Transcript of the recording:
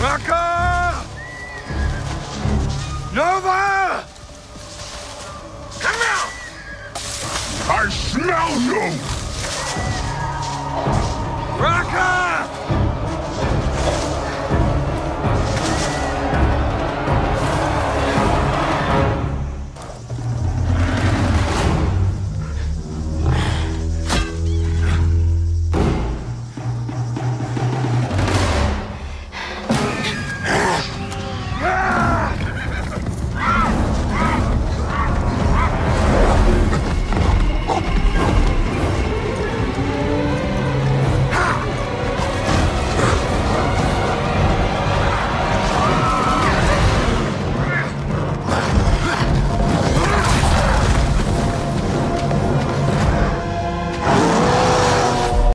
Raka! Nova! Come out! I smell